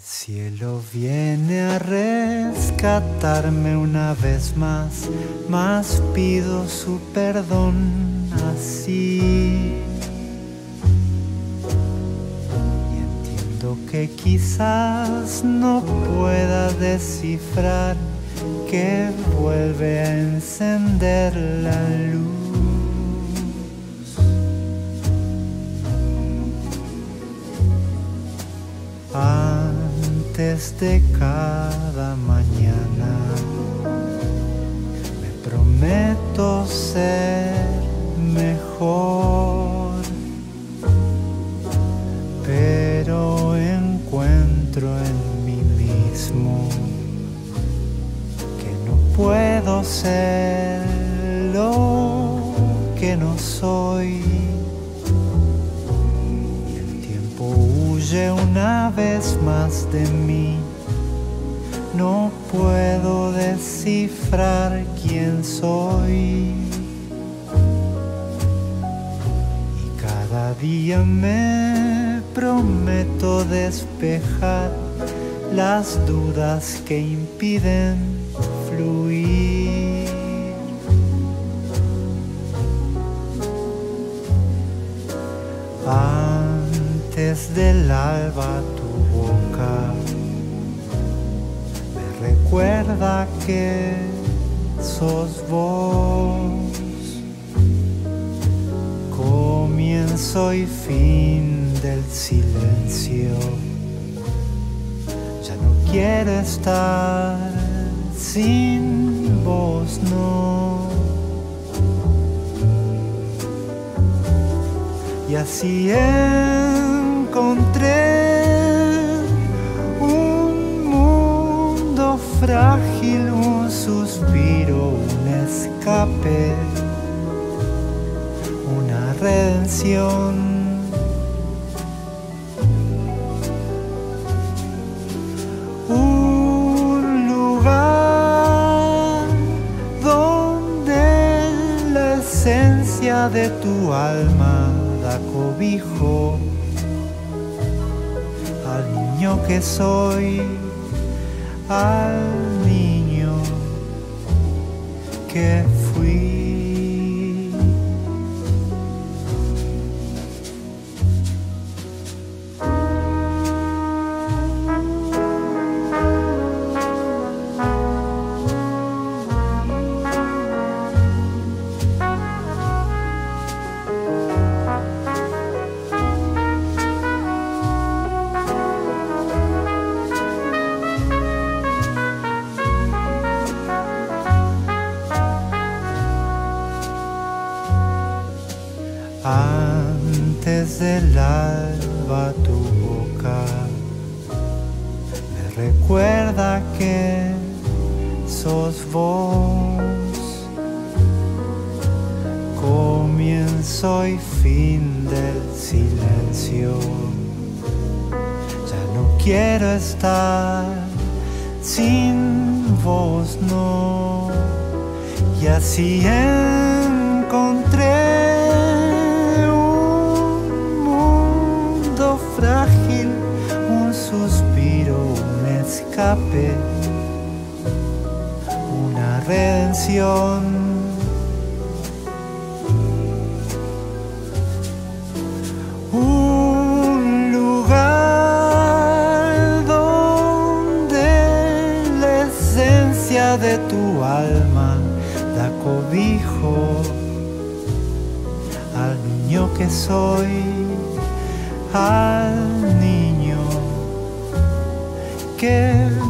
cielo viene a rescatarme una vez más, más pido su perdón así. Y entiendo que quizás no pueda descifrar que vuelve a encender la luz. Antes de cada mañana me prometo ser mejor, pero encuentro en mí mismo que no puedo ser lo que no soy. Huye una vez más de mí. No puedo descifrar quién soy. Y cada día me prometo despejar las dudas que impiden fluir. Antes del alba tu boca me recuerda que sos vos. Comienzo y fin del silencio. Ya no quiero estar sin vos, no. Y así encontré un mundo frágil, un suspiro, un escape, una redención. Un lugar donde la esencia de tu alma da cobijo al niño que soy, al niño que fui. Antes del alba tu boca me recuerda que sos vos. Comienzo y fin del silencio. Ya no quiero estar sin vos, no. Y así encontré escape, una redención. Un lugar donde la esencia de tu alma da cobijo al niño que soy, al niño que